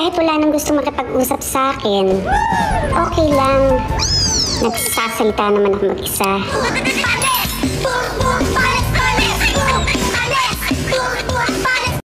kahit wala nang gusto makipag-usap sa akin, okay lang. Nagsasalita naman ako mag-isa.